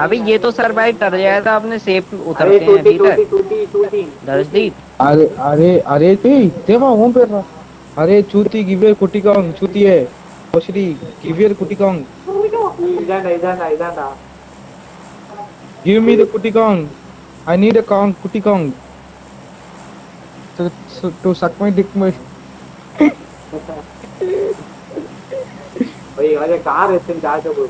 अभी ये तो सरवाइव कर जाया था अपने सेफ़ उतरते हैं अभी तक दर्शदीप। अरे अरे अरे ते होम पे रहा। अरे चूती गिवियर कुटिकांग चूती है। ओश्री गिवियर कुटिकांग। ഇതാണ്ടാ ഇതാണ്ടാ ഇതാണ്ടാ give me the kutikong i need a kong kutikong to, to, to suck my dick में। भाई अरे कार है? जा चुके